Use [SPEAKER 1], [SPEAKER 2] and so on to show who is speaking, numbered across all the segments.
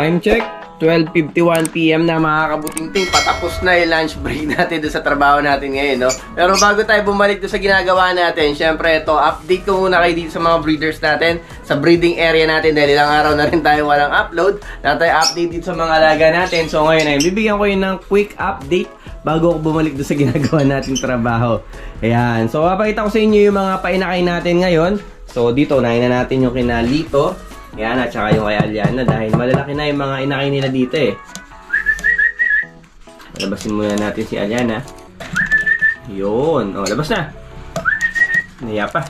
[SPEAKER 1] Time check, 12.51pm na mga kabutingting. Patapos na yung lunch break natin doon sa trabaho natin ngayon, no? Pero bago tayo bumalik doon sa ginagawa natin, syempre ito, update ko muna kayo dito sa mga breeders natin, sa breeding area natin dahil ilang araw na rin tayo walang upload. Na tayo update dito sa mga alaga natin. So ngayon ay bibigyan ko yun ng quick update bago ako bumalik doon sa ginagawa nating trabaho. Ayan. So, papakita ko sa inyo yung mga painakay natin ngayon. So, dito, unahin na natin yung kinalito. Ayan, at saka yung kay Aliana dahil malalaki na yung mga inakay nila dito eh. Labasin muna natin si Aliana. Yun. O, labas na. Naya pa.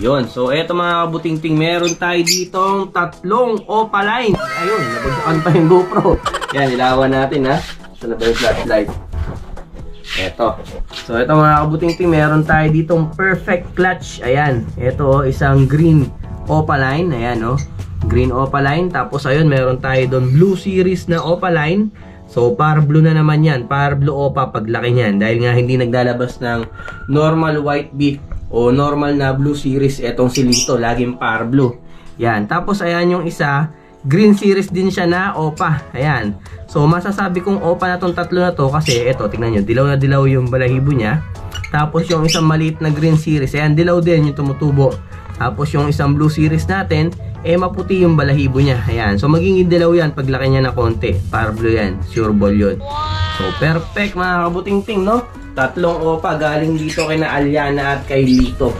[SPEAKER 1] Yun. So, eto mga kabutingting, meron tayo ditong tatlong opaline. Ayun, nabagsakan pa yung GoPro. Yan, ilawan natin ha. Ito na ba yung flashlight? Eto. So, ito mga kabuting-ting, meron tayo ditong perfect clutch. Ayan. Oh, isang green opaline. Ayan, oh. Green opaline. Tapos, ayun, meron tayo doon blue series na opaline. So, par blue na naman yan. Par blue opa paglaki niyan. Dahil nga hindi naglalabas ng normal white beak o normal na blue series. Etong si Lito, laging par blue. Yan. Tapos, ayan yung isa. Green series din siya na opa. Ayan. So, masasabi kong opa na tong tatlo na to kasi ito, tingnan nyo, dilaw na dilaw yung balahibo niya. Tapos yung isang maliit na green series, ayan, dilaw din yung tumutubo. Tapos yung isang blue series natin, eh maputi yung balahibo niya. Ayan, so magiging dilaw yan paglaki niya na konti. Para blue yan, sure ball yun. So, perfect mga kabuting-ting, no? Tatlong opa galing dito kay na Aliana at kay Lito.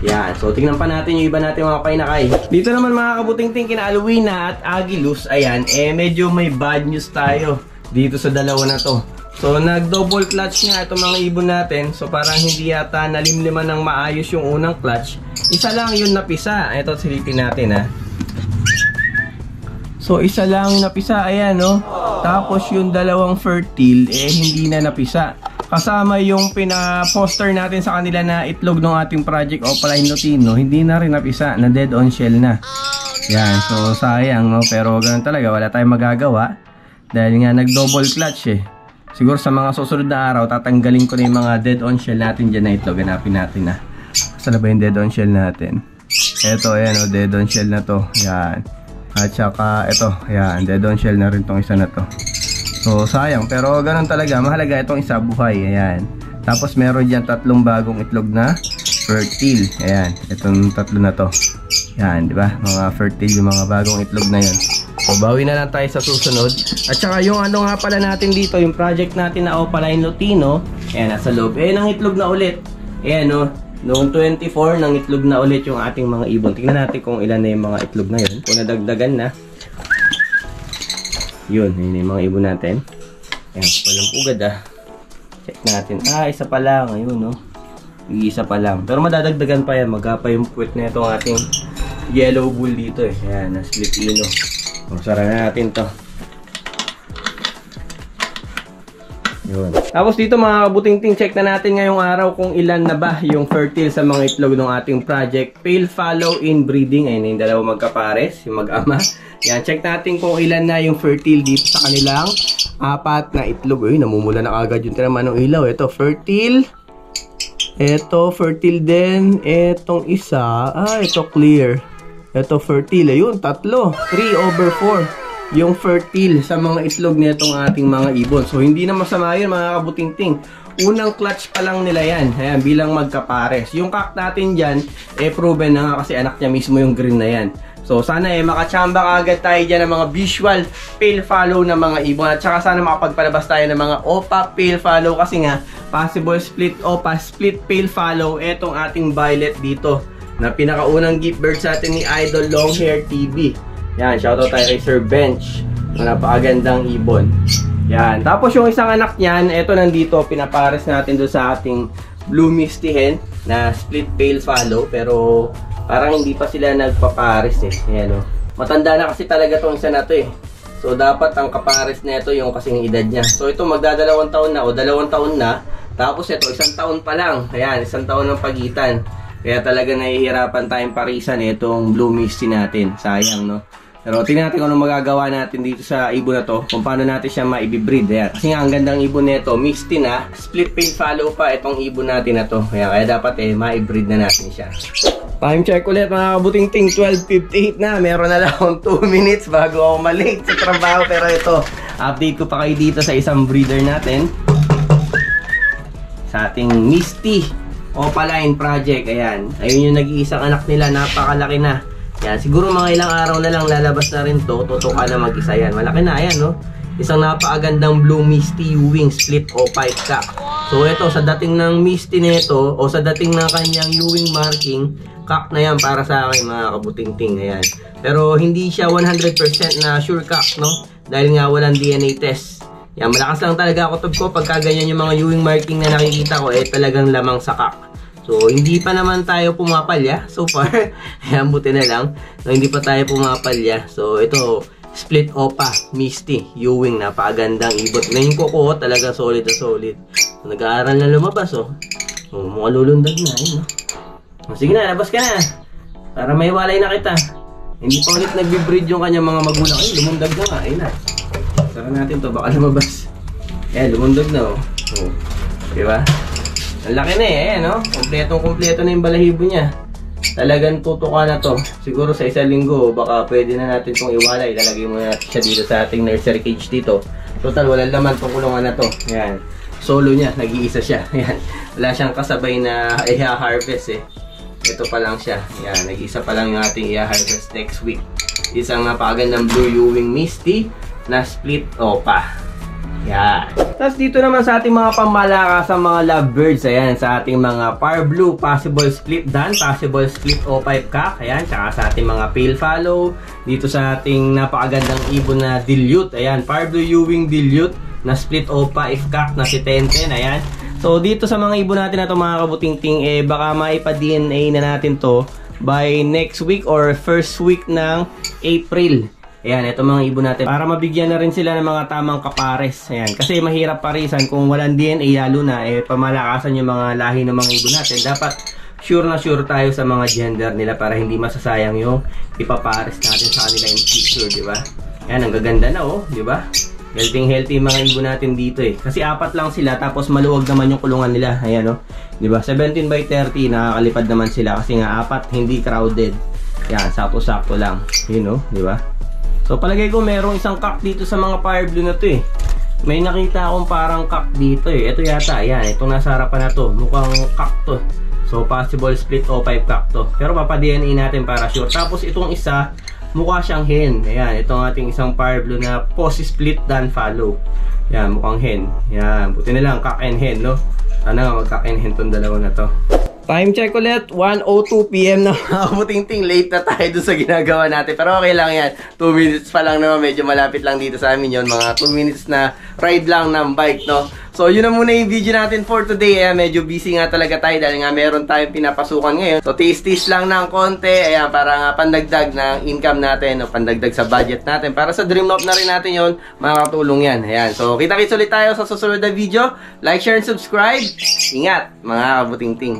[SPEAKER 1] Yan. So, tingnan pa natin yung iba natin mga painakay. Dito naman mga kabuting-ting kina Alwina at Agilus. Ayan. Eh, medyo may bad news tayo dito sa dalawa na to. So, nag-double clutch nga itong mga ibon natin. So, parang hindi yata nalimliman ng maayos yung unang clutch. Isa lang yung napisa. Ito, silipin natin ha. So, isa lang napisa. Ayan, no? Tapos, yung dalawang fertile, eh, hindi na napisa. Kasama yung pina-poster natin sa kanila na itlog ng ating project Opaline Lutino, hindi na rin napisa, na dead on shell na. Yan, so sayang, no? Pero ganun talaga, wala tayong magagawa. Dahil nga nag-double clutch eh. Siguro sa mga susunod na araw, tatanggalin ko na yung mga dead on shell natin dyan na itlog. Hanapin natin na. Saan na ba yung dead on shell natin? Eto, ayan o, dead on shell na to. Yan. At saka, eto, ayan, dead on shell na rin tong isa na to. So, sayang. Pero ganun talaga. Mahalaga itong isa buhay. Ayan. Tapos meron dyan tatlong bagong itlog na fertile. Ayan. Itong tatlo na to. Ayan, di ba? Mga fertile yung mga bagong itlog na yun. So, bawi na lang tayo sa susunod. At saka yung ano nga pala natin dito, yung project natin na Opaline Lutino. Ayan, nasa loob. Eh, nang itlog na ulit. Ayan, no. Noong 24, nang itlog na ulit yung ating mga ibon. Tingnan natin kung ilan na yung mga itlog na yun. Kung nadagdagan na. Yun, yun yung mga ibon natin. Ayan, walang ugad ah. Check natin. Ah, isa pa lang. Ayun, no. Isa pa lang. Pero madadagdagan pa yan. Magapa yung puwet na ating yellow bull dito eh. Ayan, na split ino. O, sara na natin to. Yun. Tapos dito mga kabuting-ting, check na natin ngayong araw kung ilan na ba yung fertile sa mga itlog ng ating project. Pale follow in breeding. Ayun yung dalawa magkapares, yung mag-ama. Yan, check natin kung ilan na yung fertile dito sa kanilang apat na itlog. Uy, namumula na agad yung tinaman ng ilaw. Ito, fertile. Ito, fertile din. Etong isa. Ah, ito clear. Ito, fertile. Ayun, tatlo. 3 over 4 yung fertile sa mga itlog nitong ating mga ibon. So, hindi na masama yun mga kabutingting. Unang clutch pa lang nila yan. Ayan, bilang magkapares. Yung cock natin dyan, eh, proven na nga kasi anak niya mismo yung green na yan. So, sana eh, makachamba agad tayo dyan ng mga visual pale follow ng mga ibon. At saka sana makapagpalabas tayo ng mga OPA pale follow kasi nga, possible split OPA, split pale follow, etong ating violet dito na pinakaunang gift bird sa atin ni Idol Longhair TV. Yan, shoutout tayo kay Sir Bench. Napakagandang ibon. Yan. Tapos yung isang anak niyan, eto nandito, pinapares natin doon sa ating Blue Misty Hen na split pale follow. Pero parang hindi pa sila nagpapares eh. Yan o. Matanda na kasi talaga tong isa na to eh. So dapat ang kapares na ito yung kasing edad niya. So ito magdadalawang taon na o dalawang taon na. Tapos ito isang taon pa lang. Ayan, isang taon ng pagitan. Kaya talaga nahihirapan tayong parisan itong Blue Misty natin. Sayang no. Pero tingnan natin kung ano magagawa natin dito sa ibon na to. Kung paano natin siya maibibreed. Ayan. Kasi nga ang gandang ibon nito, misty na. Split pin follow pa itong ibon natin na to. Kaya, kaya dapat eh, maibreed na natin siya. Time check ulit mga kabuting ting 12.58 na. Meron na lang akong 2 minutes bago ako malate sa trabaho. Pero ito, update ko pa kayo dito sa isang breeder natin. Sa ating Misty Opaline project. Ayan. Ayun yung nag-iisang anak nila. Napakalaki na. Yan. Siguro mga ilang araw na lang lalabas na rin to. Tutuka na mag-isa yan. Malaki na. Ayan no. Isang napakagandang blue misty wing split o pipe cap. So ito sa dating ng misty nito o sa dating ng kanyang U-wing marking, cock na yan para sa akin mga kabuting-ting. Ayan. Pero hindi siya 100% na sure cock, no? Dahil nga walang DNA test. Yan, malakas lang talaga ako ko pagka ganyan yung mga U-wing marking na nakikita ko, eh talagang lamang sa cock. So, hindi pa naman tayo pumapalya so far. Ayan, buti na lang. So, hindi pa tayo pumapalya. So, ito, Split Opa, Misty, Ewing, napakagandang ibot. Ngayon ko ko, talaga solid na solid. So, Nag-aaral na lumabas, oh. Oh, mukhang lulundag na, ayun, oh. oh. Sige na, labas ka na. Para may walay na kita. Hindi pa ulit nagbe-breed yung kanyang mga magulang. Ay, lumundag na nga, ayun na. Sara natin to, baka lumabas. Eh, lumundag na, oh. oh. Diba? Ang laki na eh, ayan, oh. Kompletong kompleto na yung balahibo niya talagang tutuka na to. Siguro sa isang linggo, baka pwede na natin itong iwalay. Ilalagay mo na siya dito sa ating nursery cage dito. Total, wala naman itong kulungan na to. Ayan. Solo niya, nag-iisa siya. Ayan. Wala siyang kasabay na i-harvest eh. Ito pa lang siya. Ayan, nag-iisa pa lang yung ating i-harvest next week. Isang napakagandang blue Ewing Misty na split opa. Yan. Tapos dito naman sa ating mga pamalakas sa mga lovebirds, ayan, sa ating mga par blue, possible split dan, possible split O5 cock, ayan, tsaka sa ating mga pale follow, dito sa ating napakagandang ibon na dilute, ayan, par blue Ewing dilute, na split O5 cock na si Tenten, ayan. So dito sa mga ibon natin na to mga kabuting-ting, eh baka maipa-DNA na natin to by next week or first week ng April. Ayan, ito mga ibon natin. Para mabigyan na rin sila ng mga tamang kapares. Ayan, kasi mahirap parisan kung walang DNA, lalo na, eh, pamalakasan yung mga lahi ng mga ibon natin. Dapat sure na sure tayo sa mga gender nila para hindi masasayang yung ipapares natin sa kanila in future, di ba? Ayan, ang gaganda na, oh, di ba? Healthy healthy mga ibon natin dito eh. Kasi apat lang sila tapos maluwag naman yung kulungan nila. Ayan oh. 'Di ba? 17 by 30 nakakalipad naman sila kasi nga apat hindi crowded. Yan, sakto-sakto lang. Yun oh, 'di ba? So palagay ko merong isang cock dito sa mga fire blue na to eh. May nakita akong parang cock dito eh. Ito yata, ayan. Itong nasa harapan na to. Mukhang cock to. So possible split O5 cock to. Pero papa-DNA natin para sure. Tapos itong isa, mukha siyang hen. Ayan, itong ating isang fire blue na posi split dan follow. Yan, mukhang hen. Yan, buti na lang, cock and hen, no? Sana nga mag-cock and hen tong dalawa na to. Time check ulit, 1.02pm na mga ting Late na tayo dun sa ginagawa natin. Pero okay lang yan. 2 minutes pa lang naman. Medyo malapit lang dito sa amin yon Mga 2 minutes na ride lang ng bike, no? So, yun na muna yung video natin for today. Ayan, medyo busy nga talaga tayo dahil nga meron tayong pinapasukan ngayon. So, taste-taste lang ng konti. Ayan, para nga pandagdag ng income natin o pandagdag sa budget natin. Para sa dream up na rin natin yon makakatulong yan. Ayan, so kita-kits ulit tayo sa susunod na video. Like, share, and subscribe. Ingat, mga kabuting-ting.